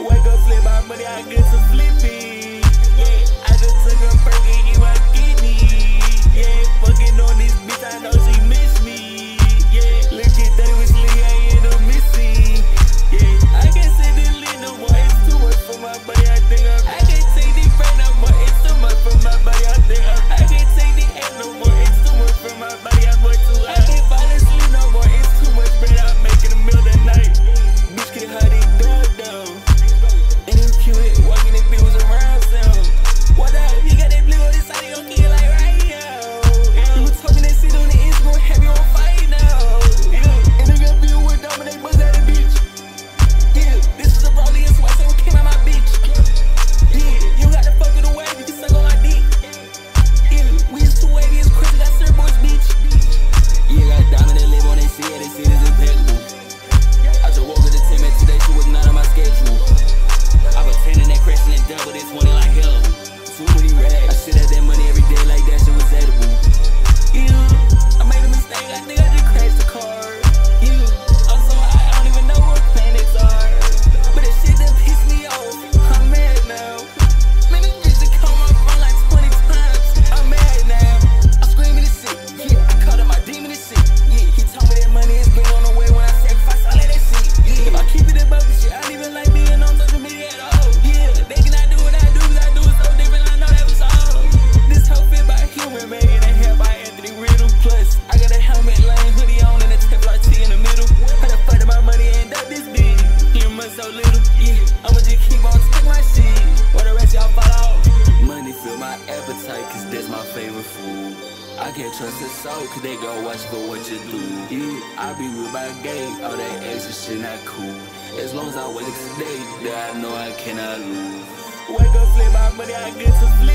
Wake up, flip my money, I get to flippy. Yeah, I just took a nigga, nigga. I can't trust a soul, cause they gon' watch for what you do. Yeah, I be with my gang, all that extra shit not cool. As long as I wake up today, then I know I cannot lose. Wake up, flip my money, I get to flip.